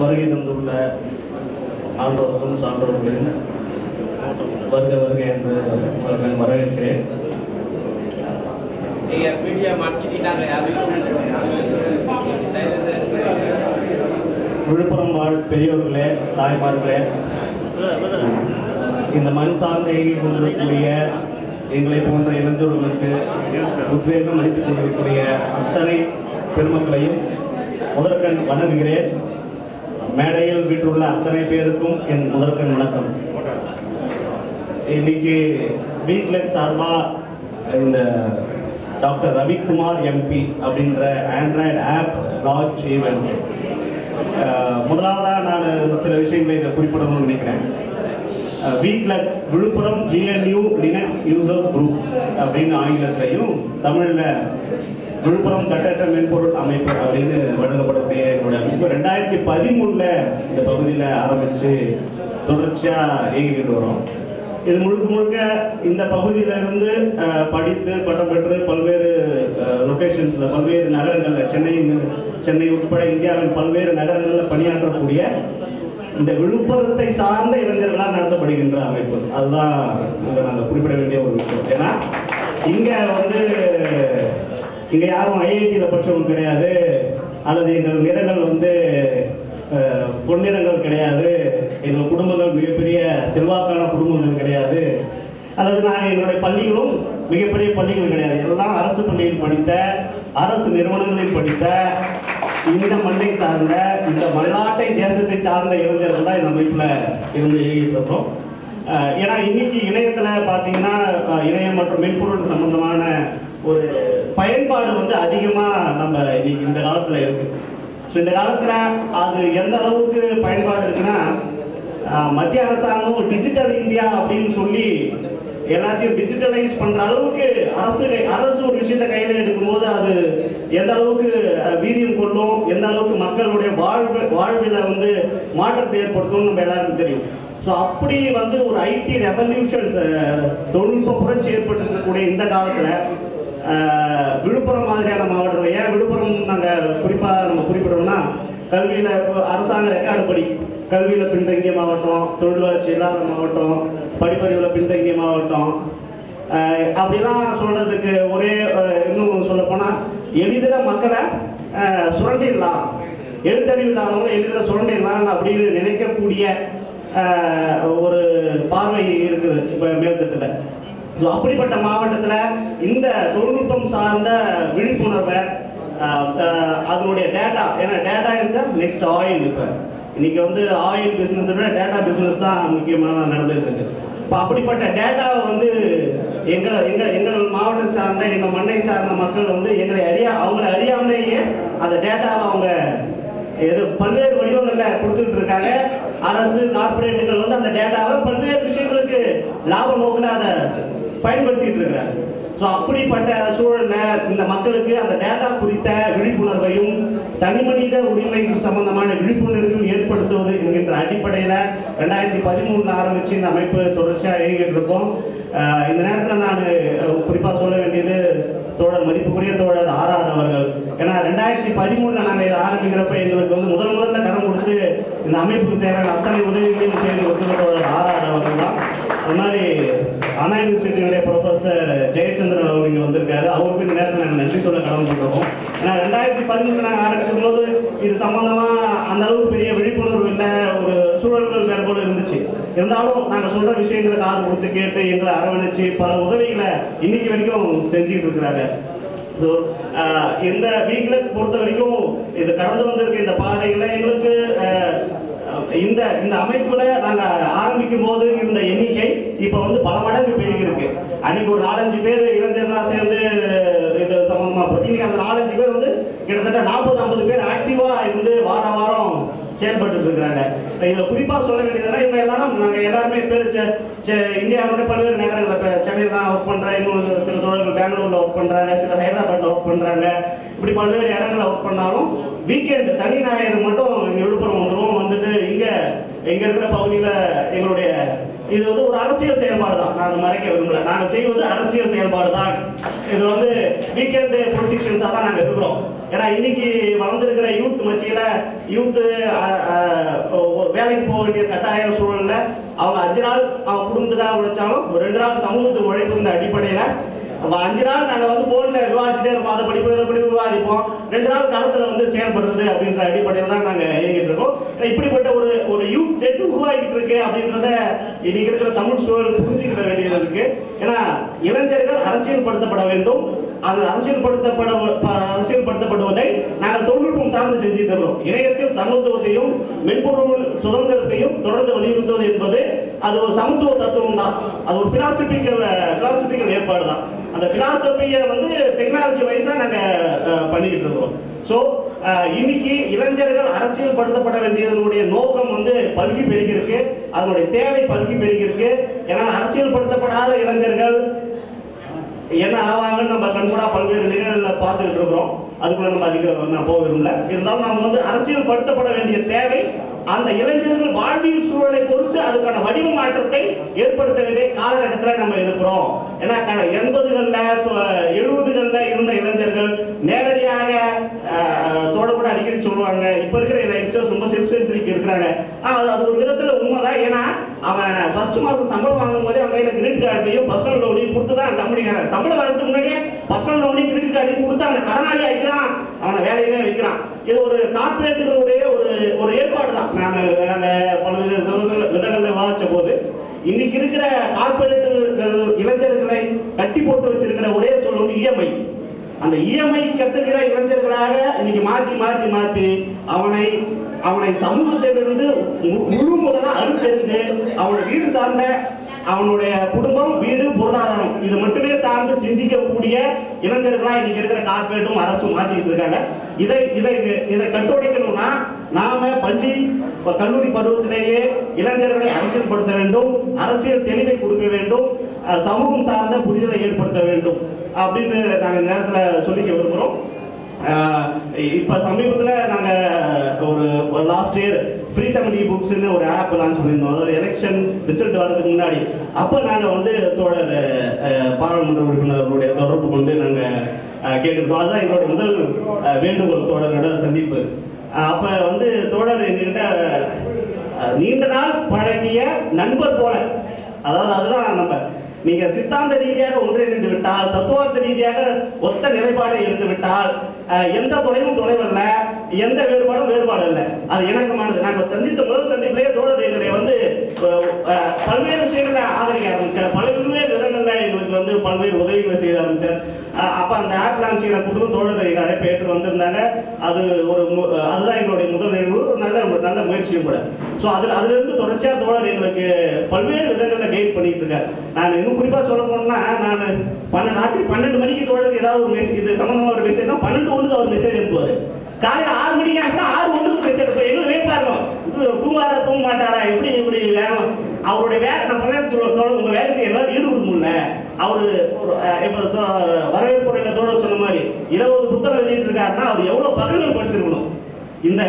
வருகை தந்துள்ள ஆண்டோருக்கும் சான்றோர்களும் வருக வருக என்று வரவேற்கிறேன். விழுப்புரம் வாழ் பெரியோர்களே தாய்மார்களே இந்த மண் சார்ந்த கொண்டிருக்கக்கூடிய எங்களை போன்ற இளைஞர்களுக்கு உத்வேகம் அளித்துக் கொண்டிருக்கக்கூடிய அத்தனை பெருமக்களையும் முதற்கண் வணங்குகிறேன். மேடையில் வீட்டுள்ள அத்தனை பேருக்கும் என் முதற்கண் வணக்கம். இன்னைக்கு வீட்லெக் சார்பா இந்த டாக்டர் ரவிக்குமார் எம்பி அப்படின்ற ஆண்ட்ராய்டு ஆப் லான்ச் ஈவெண்ட் முதலாவதாக நான் சில விஷயங்களை இதை குறிப்பிடணும்னு நினைக்கிறேன். வீட்டில் Villupuram GNU Linux users group அப்படின்னு ஆங்கிலத்திலையும் தமிழில் விழுப்புரம் கட்டற்ற மென்பொருள் அமைப்பு அப்படின்னு வழங்கப்படக்கூடிய என்னுடைய அமைப்பு ரெண்டாயிரத்தி பதிமூணில் இந்த பகுதியில் ஆரம்பித்து தொடர்ச்சியாக இயங்கிக்கிட்டு வரோம். இது முழுக்க முழுக்க இந்த பகுதியிலிருந்து படித்து பட்டம் பெற்று பல்வேறு லொக்கேஷன்ஸில் பல்வேறு நகரங்களில் சென்னை சென்னை உட்பட இந்தியாவின் பல்வேறு நகரங்களில் பணியாற்றக்கூடிய இந்த விழுப்புரத்தை சார்ந்த இளைஞர்களால் நடத்தப்படுகின்ற அமைப்பு. அதுதான் நாங்கள் குறிப்பிட வேண்டிய ஒரு விஷயம். ஏன்னா இங்க வந்து இங்க யாரும் ஐஐடியில பட்சமும் கிடையாது. அல்லது எங்கள் நிறங்கள் வந்து பொன்னிறங்கள் கிடையாது. எங்கள் குடும்பங்கள் மிகப்பெரிய செல்வாக்கான குடும்பங்கள் கிடையாது. அல்லது நான் என்னுடைய பள்ளிகளும் மிகப்பெரிய பள்ளிகள் கிடையாது. எல்லாம் அரசு பள்ளியில் படித்த அரசு நிறுவனங்களில் படித்த இந்த மண்ணை சார்ந்த இந்த மலைநாட்டை தேசத்தை சார்ந்த இளைஞர்கள் தான் இந்த அமைப்பில் இருந்து இயங்கிட்டு ஏன்னா இன்னைக்கு இணையத்தில் பார்த்தீங்கன்னா இணையம் மற்றும் மென்பொருள் சம்பந்தமான ஒரு பயன்பாடு வந்து அதிகமாக நம்ம இன்னைக்கு இந்த காலத்தில் இருக்கு. ஸோ இந்த காலத்தில் அது எந்த அளவுக்கு பயன்பாடு இருக்குன்னா மத்திய அரசாங்கம் டிஜிட்டல் இந்தியா அப்படின்னு சொல்லி எல்லாத்தையும் டிஜிட்டலைஸ் பண்ற அளவுக்கு அரசு அரசு ஒரு விஷயத்த கையில எடுக்கும்போது அது எந்த அளவுக்கு வீரியம் கொள்ளும் எந்த அளவுக்கு மக்களுடைய வாழ்வு வாழ்வில் வந்து மாற்றத்தை ஏற்படுத்தும் நம்ம எல்லாருக்கும் தெரியும். ஸோ அப்படி வந்து ஒரு ஐடி ரெவல்யூஷன்ஸ் தொழில்நுட்ப புரட்சி ஏற்பட்டிருக்கக்கூடிய இந்த காலத்தில் விழுப்புரம் மாதிரியான மாவட்டத்தில் ஏன் விழுப்புரம் நாங்கள் குறிப்பாக நம்ம குறிப்பிடணும்னா கல்வியில் அரசாங்க ரெக்கார்டு படி கல்வியில் பின்தங்கிய மாவட்டம் தொழில் வளர்ச்சி இல்லாத மாவட்டம் படிப்பறிவில் பின்தங்கிய மாவட்டம். அப்படிலாம் சொல்றதுக்கு ஒரே இன்னும் சொல்ல போனால் எளிதில் மக்களை சுரண்டிடலாம். எழுத்தறிவு இல்லாதவங்க எளிதில் சுரண்டிடலாம் அப்படின்னு நினைக்கக்கூடிய ஒரு பார்வை இருக்குது இப்போ மேல்தட்டில். ஸோ அப்படிப்பட்ட மாவட்டத்தில் இந்த தொழில்நுட்பம் சார்ந்த விழிப்புணர்வை அதனுடைய டேட்டா ஏன்னா டேட்டா இருந்தால் நெக்ஸ்ட் ஆயில் இப்போ. இன்னைக்கு வந்து ஆயில் பிஸ்னஸை விட டேட்டா பிஸ்னஸ் தான் முக்கியமாக நடந்துகிட்டு இருக்கு. இப்போ அப்படிப்பட்ட டேட்டாவை வந்து எங்கள் எங்கள் எங்கள் மாவட்டம் சார்ந்த எங்கள் மண்ணை சார்ந்த மக்கள் வந்து எங்களை அறியா அவங்களை அறியாமலேயே அந்த டேட்டாவை அவங்க ஏதோ பல்வேறு வடிவங்களில் கொடுத்துட்டு இருக்காங்க. அரசு கார்பரேட்டுகள் வந்து அந்த டேட்டாவை பல்வேறு விஷயங்களுக்கு லாப நோக்கில் அதை பயன்படுத்திட்டு இருக்காங்க. ஸோ அப்படிப்பட்ட சூழலில் இந்த மக்களுக்கு அந்த டேட்டா குறித்த விழிப்புணர்வையும் தனி மனித உரிமை சம்பந்தமான விழிப்புணர்வையும் ஏற்படுத்துவது என்கின்ற அடிப்படையில் ரெண்டாயிரத்தி பதிமூணில் ஆரம்பித்து இந்த அமைப்பு தொடர்ச்சியாக இயங்கிட்டு இருக்கோம். இந்த நேரத்தில் நான் குறிப்பாக சொல்ல வேண்டியது தோழர் மதிப்புக்குரிய தோழர் ஆர்ஆர் அவர்கள். ஏன்னா ரெண்டாயிரத்தி பதிமூணில் நாங்கள் இதை ஆரம்பிக்கிறப்ப எங்களுக்கு வந்து முதல் முதல்ல கரம் கொடுத்து இந்த அமைப்புக்கு தேவையான அத்தனை உதவிகளையும் செய்து கொடுத்த தோழர் ஆர்ஆர் அவர்கள் தான். அது மாதிரி அண்ணா யூனிவர்சிட்டியுடைய ப்ரொஃபஸர் ஜெயச்சந்திரன் அவர் இங்கே வந்திருக்காரு. அவருக்கு இந்த நேரத்தில் நாங்கள் நன்றி சொல்ல கடமைப்பட்டிருக்கோம் ஏன்னா ரெண்டாயிரத்தி பதிமூணு நாங்கள் ஆரம்பிக்கும் போது இது சம்மந்தமாக அந்த அளவுக்கு பெரிய விழிப்புணர்வு இல்லை ஒரு சூழல்கள் வேறு போல இருந்துச்சு. இருந்தாலும் நாங்கள் சொல்கிற விஷயங்களை காது கொடுத்து கேட்டு எங்களை அரவணைச்சு பல உதவிகளை இன்னைக்கு வரைக்கும் செஞ்சுட்டு இருக்கிறாங்க. ஸோ இந்த வீட்டில் பொறுத்த வரைக்கும் இது கடந்து வந்திருக்க இந்த பாதைகளை எங்களுக்கு இந்த இந்த அமைப்புல நாங்க ஆரம்பிக்கும் போது இருந்த எண்ணிக்கை இப்ப வந்து பல மடங்கு பெருகிருக்கு அன்னைக்கு ஒரு நாலஞ்சு பேர் இளைஞர்களா சேர்ந்து இது சம்பந்தமா இன்னைக்கு அந்த நாலஞ்சு பேர் வந்து கிட்டத்தட்ட நாற்பது ஐம்பது பேர் ஆக்டிவா இருந்து வார வாரம் செயல்பட்டு இருக்கிறாங்க. இதுல குறிப்பா சொல்ல வேண்டியதுன்னா இவங்க எல்லாரும் நாங்க எல்லாருமே பேர் இந்தியாவுடைய பல்வேறு நகரங்கள்ல இப்ப சென்னையில் தான் ஒர்க் பண்றேன் இன்னும் சில தோழர்கள் பெங்களூர்ல ஒர்க் பண்றாங்க சில ஹைதராபாத்ல ஒர்க் பண்றாங்க. இப்படி பல்வேறு இடங்கள்ல ஒர்க் பண்ணாலும் வீக்கெண்ட் சனி ஞாயிறு மட்டும் விழுப்புரம் வந்துருவோம் வந்துட்டு இங்க எங்க இருக்கிற பகுதியில எங்களுடைய இது வந்து ஒரு அரசியல் செயல்பாடு தான் நான் மறைக்க விரும்பல. நாங்க செய்வது அரசியல் செயல்பாடு தான் இது வந்து வீக்கெண்ட் பொலிட்டிஷியன்ஸா தான் நாங்க இருக்கிறோம். ஏன்னா இன்னைக்கு வளர்ந்துருக்கிற யூத் மத்தியில யூத் வேலைக்கு போக வேண்டிய கட்டாய சூழல்ல அவங்க அஞ்சு நாள் அவங்க குடும்பத்துக்காக உழைச்சாலும் ஒரு ரெண்டு நாள் சமூகத்துக்கு உழைப்புங்கிற அடிப்படையில அப்ப அஞ்சு நாள் நாங்க வந்து போன்ல விவாதிச்சுட்டே இருப்போம். அதை படிப்பு இதை படிப்பு விவாதிப்போம். ரெண்டு நாள் களத்துல வந்து செயல்படுறது அப்படின்ற அடிப்படையில் தான் நாங்க இயங்கிட்டு இருக்கோம். இப்படிப்பட்ட ஒரு ஒரு யூத் செட் உருவாகிட்டு இருக்கு அப்படின்றத இன்னைக்கு இருக்கிற தமிழ் சூழலுக்கு புரிஞ்சுக்கிட வேண்டியது இருக்கு. ஏன்னா இளைஞர்கள் அரசியல்படுத்தப்பட வேண்டும். அது அரசியல்படுத்தப்பட அரசியல்படுத்தப்படுவதை நாங்கள் தொழில்நுட்பம் சார்ந்து செஞ்சுட்டு இருக்கிறோம். இணையத்தில் சமத்துவத்தையும் மென்பொருள் சுதந்திரத்தையும் தொடர்ந்து வலியுறுத்துவது என்பது அது ஒரு சமத்துவ தத்துவம் தான் அது ஒரு பிலாசபிக்கல் பிலாசபிக்கல் ஏற்பாடு தான் அந்த பிலாசபியை வந்து டெக்னாலஜி வைஸாக நாங்கள் பண்ணிக்கிட்டு இருக்கோம் ஸோ இன்னைக்கு இளைஞர்கள் அரசியல்படுத்தப்பட வேண்டியதனுடைய நோக்கம் வந்து பல்கி பெருகிருக்கு அதனுடைய தேவை பல்கி பெருகிருக்கு ஏன்னா அரசியல்படுத்தப்படாத இளைஞர்கள் என்ன ஆவாங்கன்னு நம்ம கண்கூடா பல்வேறு நிகழ்வுகளை பார்த்துக்கிட்டு இருக்கிறோம். அதுக்குள்ள நம்ம அதிக நான் போக விரும்பல. இருந்தாலும் நம்ம வந்து அரசியல் படுத்தப்பட வேண்டிய தேவை அந்த இளைஞர்கள் வாழ்வியல் சூழலை பொறுத்து அதுக்கான வடிவ மாற்றத்தை ஏற்படுத்த வேண்டிய காலகட்டத்தில் நம்ம இருக்கிறோம். ஏன்னா க- எண்பதுகள்ல எழுபதுகள்ல இருந்த இளைஞர்கள் நேரடியாக தோட கூட அடிக்கடி சொல்லுவாங்க. இப்ப இருக்கிற யங்ஸ்டர்ஸ் ரொம்ப செல்ஃப் இருக்கிறாங்க. அது அது ஒரு விதத்துல உண்மைதான். ஏன்னா அவன் ஃபர்ஸ்ட் மாசம் சம்பளம் வாங்கும் போதே அவன் கையில கிரெடிட் கார்டையும் பர்சனல் லோனையும் கொடுத்து தான் கம்பெனிக்காரன் சம்பளம் வரதுக்கு முன்னாடியே பர்சனல் லோனையும் கிரெடிட் கார்டையும் கொடுத்து அவனை கடனாளி ஆக்கிதான் அவனை வேலையிலே வைக்கிறான். இது ஒரு கார்பரேட்டுகள் ஒரு ஒரு ஏற்பாடு தான் நான் நாங்கள் பல்வேறு விதங்கள்ல- விதங்கள்ல போது இன்னைக்கு இருக்கிற கார்பரேட்டுகள் இளைஞர்களை கட்டி போட்டு வச்சிருக்கிற ஒரே சொல் வந்து இஎம்ஐ. அந்த இஎம்ஐ கட்டுகிற இளைஞர்களாக இன்னைக்கு மாற்றி மாற்றி மாற்றி அவனை அவனை சமூகத்திலிருந்து மு- முழு முதலாக அறுத்தெறிந்து அவனோட வீடு சார்ந்த அவனுடைய குடும்பம் வீடு பொருளாதாரம் இது மட்டுமே சார்ந்து சிந்திக்கக்கூடிய இளைஞர்களா இன்னைக்கு இருக்கிற கார்பரேட்டும் அரசும் மாத்திட்டு இருக்காங்க. இதை இதை இதை கட்டுடைக்கணும்னா நாம பள்ளி கல்லூரி பருவத்திலேயே இளைஞர்களை அரசியல்படுத்த வேண்டும் அரசியல் தெளிவை கொடுக்க வேண்டும் சமூகம் சார்ந்த புரிதலை ஏற்படுத்த வேண்டும் அப்படின்னு நாங்கள் நேரத்தில் சொல்லிக்க விரும்புகிறோம் அஹ், இப்ப சமீபத்துல ஒரு last year free Tamil e புக்ஸ்னு ஒரு ஆப் லான்ச் பண்ணியிருந்தோம். அதாவது எலெக்ஷன் ரிசல்ட் வரதுக்கு முன்னாடி. அப்போ நாங்கள் வந்து தோழர் பாராளுமன்ற உறுப்பினர்களுடைய தொடர்பு கொண்டு நாங்கள் அஹ், அதுதான் எங்களோட முதல் வேண்டுகோள் தோழரோட சந்திப்பு. அப்ப வந்து தோழர் எங்ககிட்ட நீண்ட நாள் பழகிய நண்பர் போல. அதாவது அதுதான் நம்ம நீங்க சித்தாந்த ரீதியாக ஒன்றிணைந்து விட்டால் தத்துவார்த்த ரீதியாக ஒத்த நிலைப்பாடை இருந்து விட்டால் எந்த தொலைவும் தொலைவல்ல. எந்த வேறுபாடும் வேறுபாடு இல்லை அது இணக்கமானது. நாங்கள் சந்தித்த முதல் சந்திப்பிலேயே தோழர் எங்களை வந்து பல்வேறு விஷயங்களை ஆதரிக்க ஆரம்பித்தார் பல்வேறு விதங்களில் எங்களுக்கு வந்து பல்வேறு உதவிகளை செய்ய ஆரம்பித்தார் அப்போ அந்த ஆப் லான்ச்சிங் குடும்பம் தோழர் எங்கள் அழைப்பு ஏற்று வந்திருந்தாங்க. அது ஒரு மு- அதுதான் எங்களுடைய முதல் நிகழ்வு. ஒரு நல்ல ஒரு நல்ல முயற்சியும் கூட. ஸோ அதில் அதுலேருந்து தொடர்ச்சியாக தோழர் எங்களுக்கு பல்வேறு விதங்களில் கைட் பண்ணிட்டு இருக்காரு. நான் இன்னும் குறிப்பாக சொல்ல போனோம்னா நான் பன்னெண்டு ராத்திரி பன்னெண்டு மணிக்கு தோழருக்கு ஏதாவது ஒரு மெசேஜ் இது சம்மந்தமாக ஒரு மெசேஜ்னா பன்னெண்டு ஒன்றுக்கு அவர் மெசேஜ் அனுப்புவார். காலையில் ஆறு மணிக்கு அனுப்பினா ஆறு ஒன்றுக்கு பிரச்சனை அனுப்புவார் எங்களுக்கு வேப்பா இருக்கும் தூங்காரா தூங்க மாட்டாரா? எப்படி இப்படி வேகம் அவருடைய வேலை நான் பண்ண சொல்ல தோழர் உங்க வேலைக்கு எல்லாம் ஈடுபட முடியல அவரு ஒரு, அஹ், தோழர் சொன்ன மாதிரி இருபது புத்தகம் வெளியிட்டு இருக்காருன்னா அவர் எவ்வளவு பக்கங்கள் படிச்சிருக்கணும். இந்த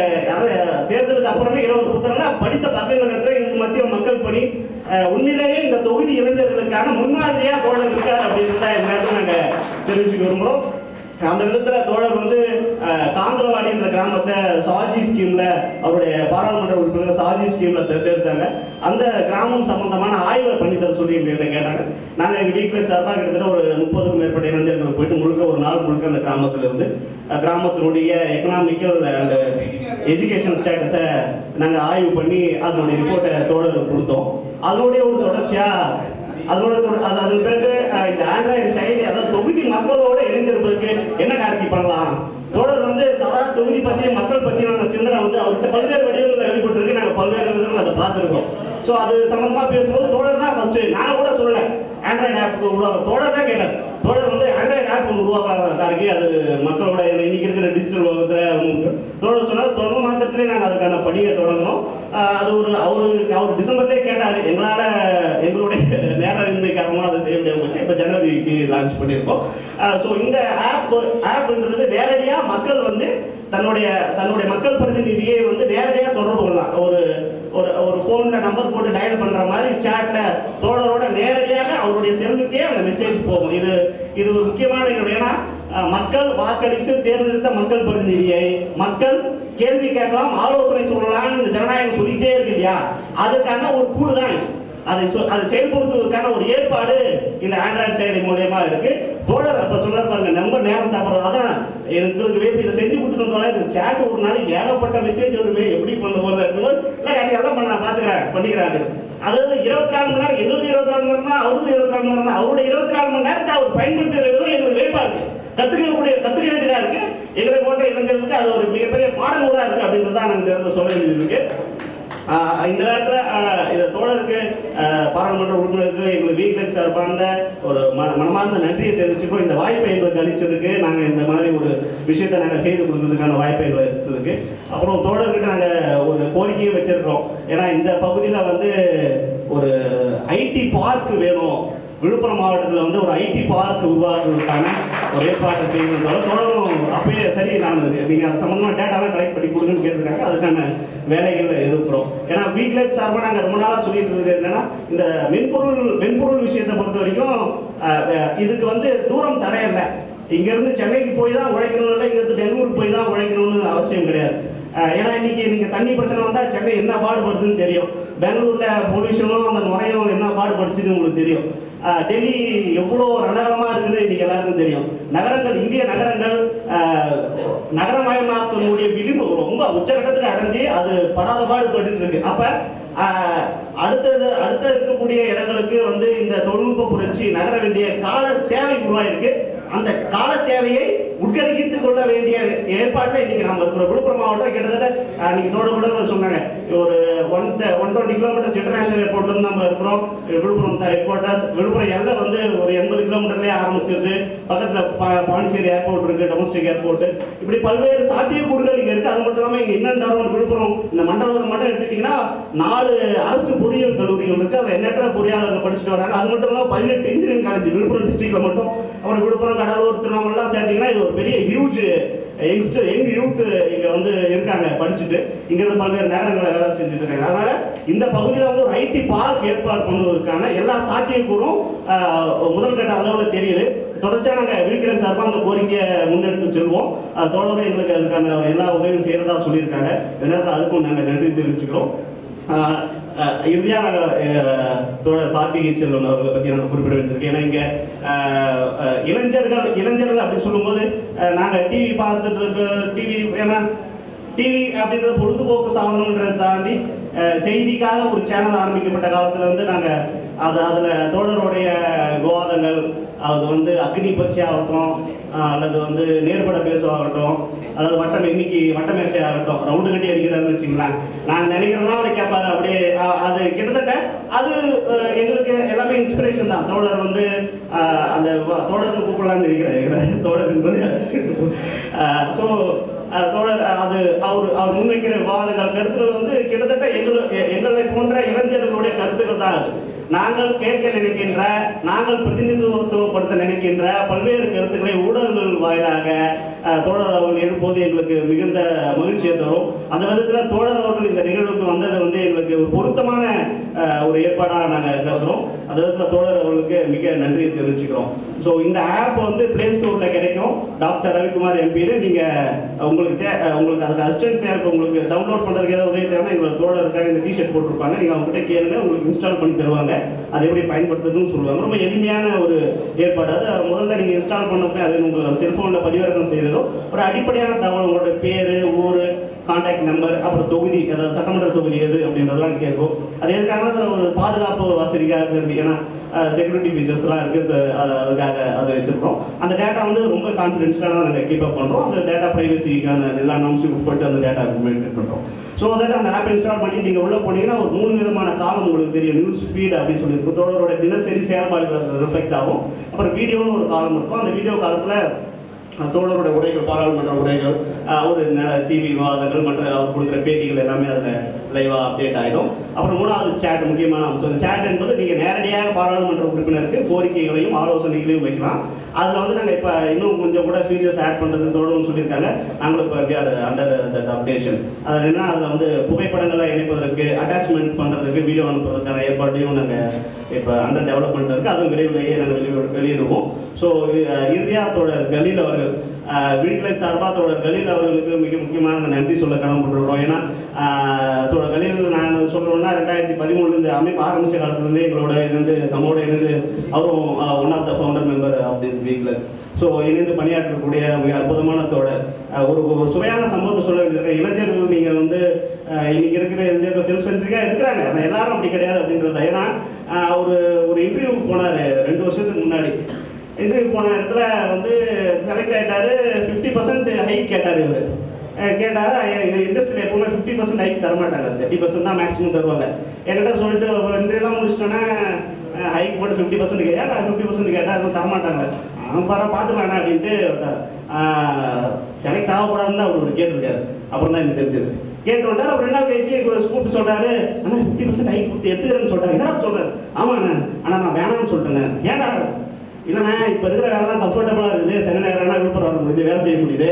தேர்தலுக்கு அப்புறமே இருபது புத்தகங்கள் படித்த பக்கங்கள் என்ற இது மத்திய மக்கள் பணி உண்மையிலேயே இந்த தொகுதி இளைஞர்களுக்கான முன்மாதிரியா தோழர் இருக்கார் அப்படின்றத இந்த நேரத்தில் நாங்க தெரிவிச்சுக்க விரும்புறோம். அந்த விதத்துல தோழர் வந்து அஹ், காந்தரவாடின்ற கிராமத்தை சாஜி ஸ்கீம்ல அவருடைய பாராளுமன்ற உறுப்பினர் சாஜி ஸ்கீம்ல தேர்ந்தெடுத்தாங்க. அந்த கிராமம் சம்பந்தமான ஆய்வை பண்ணி தர சொல்லி எங்ககிட்ட கேட்டாங்க. நாங்க எங்க வீட்டுல சார்பாக கிட்டத்தட்ட ஒரு முப்பதுக்கும் மேற்பட்ட இளைஞர்கள் போயிட்டு முழுக்க ஒரு நாள் முழுக்க அந்த கிராமத்துல இருந்து கிராமத்தினுடைய எக்கனாமிக்கல் அண்ட் எஜுகேஷன் ஸ்டேட்டஸை நாங்கள் ஆய்வு பண்ணி அதனுடைய ரிப்போர்ட்டை தோழர் கொடுத்தோம். அதனுடைய ஒரு தொடர்ச்சியா அதோட அது அதன் பிறகு இந்த ஆண்ட்ராய்டு செயலி அதாவது தொகுதி மக்களோட இணைந்திருப்பதற்கு என்ன காரணி பண்ணலாம்? தோழர் வந்து சதா தொகுதி பத்தி மக்கள் பற்றியான சிந்தனை வந்து அவர்கிட்ட பல்வேறு வடிவங்களில் வெளிப்பட்டிருக்கு. நாங்கள் பல்வேறு விதங்கள் அதை பார்த்துருக்கோம். ஸோ அது சம்மந்தமாக பேசும்போது தோழர் தான் ஃபர்ஸ்ட் நான் கூட சொல்லலை. ஆண்ட்ராய்டு ஆப் உருவாக்க தோழர் தான் கேட்டார். தோழர் வந்து ஆண்ட்ராய்டு ஆப் ஒன்று உருவாக்குறாங்க? அது மக்களோட இன்னைக்கு இருக்கிற டிஜிட்டல் உலகத்தில் தோழர் சொன்னால் தொடர்ந்து மாதத்திலே நாங்கள் அதுக்கான பணியை தொடங்கணும் அது ஒரு அவரு அவர் டிசம்பர்லேயே கேட்டார் எங்களால் எங்களுடைய நேரமின்மை காரணமாக அதை செய்ய முடியாமல் போச்சு. இப்போ ஜனவரிக்கு லான்ச் பண்ணியிருக்கோம். ஸோ இந்த ஆப் ஆப்ன்றது நேரடியாக மக்கள் வந்து தன்னுடைய தன்னுடைய மக்கள் பிரதிநிதியை வந்து நேரடியாக தொடர்பு கொள்ளலாம். ஒரு ஒரு ஒரு ஃபோனில் நம்பர் போட்டு டயல் பண்ணுற மாதிரி சேட்டில் தோழரோட நேரடியாக அவருடைய செல்லுக்கே அந்த மெசேஜ் போகும். இது இது ஒரு முக்கியமான நிகழ்வு. ஏன்னா மக்கள் வாக்களித்து தேர்ந்தெடுத்த மக்கள் பிரதிநிதியை மக்கள் கேள்வி கேட்கலாம் ஆலோசனை சொல்லலாம்னு இந்த ஜனநாயகம் சொல்லிட்டே இருக்கு இல்லையா? அதுக்கான ஒரு கூடு தான் அதை அதை செயல்படுத்துவதற்கான ஒரு ஏற்பாடு இந்த ஆண்ட்ராய்டு செயலி மூலியமா இருக்கு. தோழர் அப்ப சொன்னார் பாருங்க நம்ம நேரம் சாப்பிட்றது. அதான் எங்களுக்கு வேப்பி இதை செஞ்சு கொடுத்துட்டு இந்த சேட் ஒரு நாளைக்கு ஏகப்பட்ட மெசேஜ் வருமே. எப்படி பண்ண போறது இருக்கும்போது இல்லை அது எல்லாம் பண்ண நான் பாத்துக்கிறேன் பண்ணிக்கிறாங்க அதாவது இருபத்தி நாலு மணி நேரம் எங்களுக்கு இருபத்தி நாலு மணி நேரம் தான் அவருக்கு இருபத்தி நாலு மணி நேரம் தான் அவருடைய இருபத்தி நாலு மணி நேரத்தை அவர் பயன்படுத்துறது எங்களுக்கு வேப்பா இருக்கு கத்துக்கக்கூடிய கத்துக்க வேண்டியதா இருக்கு. எங்களை போன்ற இளைஞர்களுக்கு அது ஒரு மிகப்பெரிய பாடங்களா இருக்கு அப்படின்றது தான் நாங்கள் இந்த சொல்ல வேண்டியது இருக்கு. இந்த நேரத்தில் இந்த தோழருக்கு பாராளுமன்ற உறுப்பினருக்கு எங்களுக்கு வீட்டில் சார்பார்ந்த ஒரு ம- மனமார்ந்த நன்றியை தெரிவிச்சுக்கோ இந்த வாய்ப்பை எங்களுக்கு அளித்ததுக்கு நாங்கள் இந்த மாதிரி ஒரு விஷயத்தை நாங்கள் செய்து கொடுக்கறதுக்கான வாய்ப்பை எங்களுக்கு அளித்ததுக்கு. அப்புறம் தோழர்கிட்ட நாங்கள் ஒரு கோரிக்கையை வச்சிருக்கிறோம். ஏன்னா இந்த பகுதியில் வந்து ஒரு ஐடி பார்க் வேணும். விழுப்புரம் மாவட்டத்தில் வந்து ஒரு ஐடி பார்க் உருவாக்குவதற்கான ஒரு ஏற்பாட்டை செய்திருந்தாலும் தொடரும் அப்பயே சரி நான் நீங்கள் அது சம்மந்தமாக டேட்டாலாம் கலெக்ட் பண்ணி கொடுங்கன்னு கேட்டிருக்காங்க. அதுக்கான வேலைகளில் இருக்கிறோம். ஏன்னா வீட்லேட் சார்பாக நாங்கள் ரொம்ப நாளாக சொல்லிட்டு இருக்கிறது என்னன்னா இந்த மென்பொருள் மென்பொருள் விஷயத்தை பொறுத்த வரைக்கும் இதுக்கு வந்து தூரம் தடையில்லை. இங்கேருந்து சென்னைக்கு போய் தான் உழைக்கணும் இல்லை இங்கேருந்து பெங்களூருக்கு போய் தான் உழைக்கணும்னு அவசியம் கிடையாது. ஏன்னா இன்னைக்கு நீங்கள் தண்ணி பிரச்சனை வந்தால் சென்னை என்ன பாடுபடுதுன்னு தெரியும். பெங்களூரில் பொல்யூஷனும் அந்த நுரையும் என்ன பாடுபடுச்சுன்னு உங்களுக்கு தெரியும். டெல்லி எவ்வளோ ரணகலமாக இருக்குன்னு இன்னைக்கு எல்லாருக்கும் தெரியும். நகரங்கள் இந்திய நகரங்கள் நகரமயமாக்கக்கூடிய விளிம்பு ரொம்ப உச்சகட்டத்தில் அடைஞ்சு அது படாத பாடுபட்டு இருக்கு. அப்ப அடுத்தது அடுத்த இருக்கக்கூடிய இடங்களுக்கு வந்து இந்த தொழில்நுட்ப புரட்சி நகர வேண்டிய கால தேவை உருவாயிருக்கு. அந்த கால தேவையை உட்கரிக்கித்துக் கொள்ள வேண்டிய ஏற்பாட்டில் இன்னைக்கு நம்ம இருக்கிற விழுப்புரம் மாவட்டம் கிட்டத்தட்ட ஆஹ் இன்னைக்கு கூட சொன்னாங்க. ஒரு one one twenty kilometres international ஏர்போர்ட்ல இருந்து நம்ம இருக்கிறோம். விழுப்புரம் ஹெட்குவார்டர்ஸ் விழுப்புரம் எல்லை வந்து ஒரு எண்பது கிலோமீட்டர்லேயே ஆரம்பிச்சிருக்கு. பக்கத்தில் பா- பாண்டிச்சேரி ஏர்போர்ட் இருக்குது டொமஸ்டிக் ஏர்போர்ட் இப்படி பல்வேறு சாத்தியக்கூறுகள் இங்கே இருக்குது அது மட்டும் இல்லாமல் இங்கே இன்னும் தருமம் விழுப்புரம்? இந்த மண்டலத்தை மட்டும் எடுத்துக்கிட்டிங்கன்னா நாலு அரசு பொறியியல் கல்லூரிகள் இருக்குது அதில் எண்ணற்ற பொறியாளர்கள் படிச்சுட்டு வராங்க. அது மட்டும் இல்லாமல் பதினெட்டு இன்ஜினியரிங் காலேஜ் விழுப்புரம் டிஸ்ட்ரிக்ட்டில் மட்டும். அப்புறம் விழுப்புரம் கடலூர் திருவண்ணாமலாம் சேர்த்திங்கன்னா இது ஒரு பெரிய ஹியூஜ் யங்ஸ்டர் யங் யூத் இங்க வந்து இருக்காங்க படிச்சுட்டு. இங்க இருந்து பல்வேறு நகரங்களை வேலை செஞ்சுட்டு இருக்காங்க. அதனால இந்த பகுதியில் வந்து ஒரு ஐடி பார்க் ஏற்பாடு பண்ணுவதற்கான எல்லா சாத்தியக்கூறும் முதல் கட்ட அளவில் தெரியுது. தொடர்ச்சியா நாங்கள் வீட்டில் சார்பாக அந்த கோரிக்கையை முன்னெடுத்து செல்வோம். ஆஹ், எங்களுக்கு அதுக்கான எல்லா உதவியும் செய்யறதா சொல்லியிருக்காங்க. இதனால அதுக்கும் நாங்கள் நன்றி தெரிவிச்சுக்கிறோம். இறுதியாக நாங்கள் சாத்திகை செல்வன் அவர்களை பற்றி நாங்க குறிப்பிட வேண்டியிருக்கு ஏன்னா இங்கே இளைஞர்கள் இளைஞர்கள் அப்படின்னு சொல்லும்போது நாங்கள் டிவி பார்த்துட்டு இருக்க டிவி ஏன்னா டிவி அப்படின்ற பொழுதுபோக்கு சாதனம்ன்றதை தாண்டி செய்திக்காக ஒரு சேனல் ஆரம்பிக்கப்பட்ட காலத்துல இருந்து நாங்க அது அதுல தோழருடைய விவாதங்கள் அது வந்து அக்னி பரீட்சை ஆகட்டும் அல்லது வந்து நேர்பட பேசுவாகட்டும் அல்லது வட்டம் இன்னைக்கு வட்ட மேசையாகட்டும் ரவுண்டு கட்டி அடிக்கிறாருன்னு வச்சுங்களேன். நாங்கள் நினைக்கிறதெல்லாம் அவர் கேட்பாரு அப்படியே அது கிட்டத்தட்ட அது எங்களுக்கு எல்லாமே இன்ஸ்பிரேஷன் தான். தோழர் வந்து அந்த தோழருக்கு கூப்பிடலான்னு நினைக்கிறேன் தோழர் ஸோ தோழர் அது அவர் அவர் முன்வைக்கிற விவாதங்கள் கருத்துக்கள் வந்து கிட்டத்தட்ட எங்களை எங்களை போன்ற இளைஞர்களுடைய கருத்துக்கள் தான் அது. நாங்கள் கேட்க நினைக்கின்ற நாங்கள் பிரதிநிதித்துவப்படுத்த நினைக்கின்ற பல்வேறு கருத்துக்களை ஊடகங்கள் வாயிலாக தோழர் அவர்கள் எழுப்போது எங்களுக்கு மிகுந்த மகிழ்ச்சியை தரும். அந்த விதத்தில் தோழர் அவர்கள் இந்த நிகழ்வுக்கு வந்தது வந்து எங்களுக்கு ஒரு பொருத்தமான ஒரு ஏற்பாடாக நாங்கள் கருதுறோம். அந்த விதத்தில் தோழர் அவர்களுக்கு மிக நன்றியை தெரிவிச்சுக்கிறோம். ஸோ இந்த ஆப் வந்து பிளே ஸ்டோரில் கிடைக்கும். டாக்டர் ரவிக்குமார் எம்பியில் நீங்கள் உங்களுக்கு தே உங்களுக்கு அதுக்கு அசிஸ்டன்ட் தேவை உங்களுக்கு டவுன்லோட் பண்ணுறதுக்கு ஏதாவது உதவி தேவைன்னா எங்களுக்கு தோழர் இருக்காங்க இந்த டிஷர்ட் போட்டிருப்பாங்க. நீங்கள் அவங்ககிட்ட கேளுங்க உங்களுக்கு இன்ஸ்டால் பண்ணி தருவாங்க. அதை எப்படி பயன்படுத்துறதுன்னு சொல்லுவாங்க. ரொம்ப எளிமையான ஒரு ஏற்பாடு. அது முதல்ல நீங்கள் இன்ஸ்டால் பண்ணப்போ அது உங்கள் செல்ஃபோனில் பதிவிறக்கம் செய்யறதோ ஒரு அடிப்படையான தகவல் உங்களோட பேர் ஊர் கான்டாக்ட் நம்பர் அப்புறம் தொகுதி அதாவது சட்டமன்ற தொகுதி எது அப்படின்றதெல்லாம் கேட்கும். அது எதுக்காக அதில் ஒரு பாதுகாப்பு வசதிக்காக இருக்கு ஏன்னா செக்யூரிட்டி ஃபீச்சர்ஸ்லாம் இருக்குது அதுக்காக அதை வச்சுருக்கோம் அந்த டேட்டா வந்து ரொம்ப கான்ஃபிடென்ஷியலாக தான் நாங்கள் கீப் அப் பண்ணுறோம் அந்த டேட்டா ப்ரைவசிக்கான எல்லா நாம்ஸும் உட்பட்டு அந்த டேட்டா மெயின்டைன் பண்ணுறோம் ஸோ அதற்கு அந்த ஆப் இன்ஸ்டால் பண்ணி நீங்கள் உள்ளே போனீங்கன்னா ஒரு மூணு விதமான காலம் உங்களுக்கு தெரியும். நியூஸ் ஃபீட் அப்படின்னு சொல்லியிருக்கும் தோழரோட தினசரி செயல்பாடுகள் ரிஃப்ளெக்ட் ஆகும். அப்புறம் வீடியோன்னு ஒரு காலம் இருக்கும். அந்த வீடியோ காலத்தில் தோழரோட உரைகள் பாராளுமன்ற உரைகள் ஒரு டிவி விவாதங்கள் மற்ற அவர் கொடுக்குற பேட்டிகள் எல்லாமே அதில் லைவாக அப்டேட் ஆகிடும் அப்புறம் மூணாவது சேட் முக்கியமான அம்சம். சேட் என்பது நீங்கள் நேரடியாக பாராளுமன்ற உறுப்பினருக்கு கோரிக்கைகளையும் ஆலோசனைகளையும் வைக்கலாம். அதில் வந்து நாங்கள் இப்போ இன்னும் கொஞ்சம் கூட ஃபீச்சர்ஸ் ஆட் பண்ணுறது தொடரும் சொல்லியிருக்காங்க. நாங்களும் இப்போ அண்டர் தட் அப்டேஷன் அதில் என்ன அதில் வந்து புகைப்படங்களை இணைப்பதற்கு அட்டாச்மெண்ட் பண்ணுறதுக்கு வீடியோ அனுப்புறதுக்கான ஏற்பாட்டையும் நாங்கள் இப்போ அண்டர் டெவலப்மெண்ட் இருக்குது அதுவும் விரைவிலேயே நாங்கள் வெளியிடுவோம். ஸோ இந்தியா அதோட கலீல் அவர்கள் வீட்டில் சார்பாக தோழர் கலீல் அவர்களுக்கு மிக முக்கியமான நன்றி சொல்ல கடமைப்பட்டுருக்கிறோம். ஏன்னா ஆஹ், தோழர் கலீல் நான் சொல்கிறோம்னா ரெண்டாயிரத்தி பதிமூணுலேருந்து அமைப்பு ஆரம்பித்த காலத்துலேருந்தே எங்களோட இணைந்து நம்மோட இணைந்து அவரும் one of the founder member of this வீக்கில் ஸோ இணைந்து பணியாற்றக்கூடிய மிக அற்புதமான தோழர். ஒரு ஒரு சுவையான சம்பவத்தை சொல்ல வேண்டியிருக்கேன் இளைஞர்கள் நீங்கள் வந்து இன்னைக்கு இருக்கிற இளைஞர்கள் செல்ஃப் சென்ட்ரிக்காக இருக்கிறாங்க. ஆனால் எல்லாரும் அப்படி கிடையாது அப்படின்றது. ஏன்னா அவர் ஒரு ஒரு இன்டர்வியூ போனார். ரெண்டு வருஷத்துக்கு முன்னாடி. இது போன இடத்துல வந்து செலக்ட் ஆகிட்டாரு ஃபிஃப்டி பர்சன்ட் ஹைக் கேட்டார் இவர். கேட்டார் இண்டஸ்ட்ரியில் எப்பவுமே ஃபிஃப்டி பர்சன்ட் ஹைக் தரமாட்டாங்க. தேர்ட்டி பர்சன்ட் தான் மேக்ஸிமம் தருவாங்க. என்கிட்ட சொல்லிட்டு இன்றையெல்லாம் முடிச்சிட்டோன்னா ஹைக் போட்டு ஃபிஃப்டி பர்சன்ட் கேட்டா நான் ஃபிஃப்டி பர்சன்ட் கேட்டால் அதுவும் தரமாட்டாங்க. அவன் பர பார்த்துக்கலாண்ணா அப்படின்ட்டு செலக்ட் ஆகக்கூடாதுன்னு தான் அவர் கேட்டிருக்காரு. அப்புறம் தான் எனக்கு தெரிஞ்சது. கேட்டு வந்தார் அவர் என்ன பேச்சு? கூப்பிட்டு சொல்றாரு ஆனால் ஃபிஃப்டி பர்சன்ட் ஹைக் கொடுத்து எடுத்துக்கிறேன்னு சொல்றாரு. என்ன சொல்றாரு ஆமாண்ணே ஆனால் நான் வேணாம்னு சொல்லிட்டேண்ணே. ஏன்டா என்னண்ணா இப்போ இருக்கிற வேலை தான் கம்ஃபர்டபுளாக இருக்குது. செகண்ட் நேரம்னா விழுப்புரம் வர வேலை செய்ய முடியுது.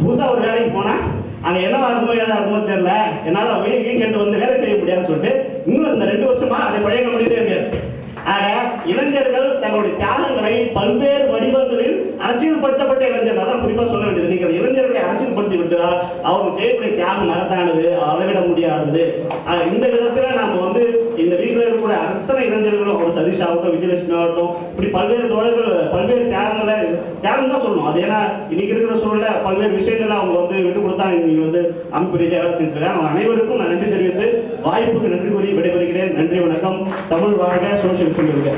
புதுசாக ஒரு வேலைக்கு போனால் அங்கே என்னவா இருக்குமோ ஏதா இருக்குமோ தெரியல. என்னால் அவங்க வீக்கெண்டு வந்து வேலை செய்ய முடியாதுன்னு சொல்லிட்டு இன்னும் இந்த ரெண்டு வருஷமா அதை பழைய கம்பெனிலே இருக்காரு. ஆக இளைஞர்கள் தங்களுடைய தியாகங்களை பல்வேறு வடிவங்களில் அரசியல்படுத்தப்பட்ட இளைஞர்கள். தான் குறிப்பாக சொல்ல வேண்டியது. நீங்கள் இளைஞர்களை அரசியல்படுத்தி விட்டால் அவங்க செய்யக்கூடிய தியாகம் மகத்தானது அளவிட முடியாதது. இந்த விதத்தில் நாம் வந்து இந்த வீட்டில் இருக்கக்கூடிய அத்தனை இளைஞர்களும் ஒரு சதீஷ் ஆகட்டும் விஜயலட்சுமி ஆகட்டும் இப்படி பல்வேறு தோழர்கள் பல்வேறு தியாகங்களை தியாகம் தான் சொல்லணும். அது ஏன்னா இன்னைக்கு இருக்கிற சூழல பல்வேறு விஷயங்களை அவங்க வந்து விட்டு கொடுத்தா இன்னைக்கு வந்து அமைப்பு ரீதியாக செஞ்சுட்டு இருக்காங்க அவங்க அனைவருக்கும் நான் நன்றி தெரிவித்து வாய்ப்புக்கு நன்றி கூறி விடைபெறுகிறேன். நன்றி வணக்கம். தமிழ் வாழ்க சோசியல் சொல்லுங்க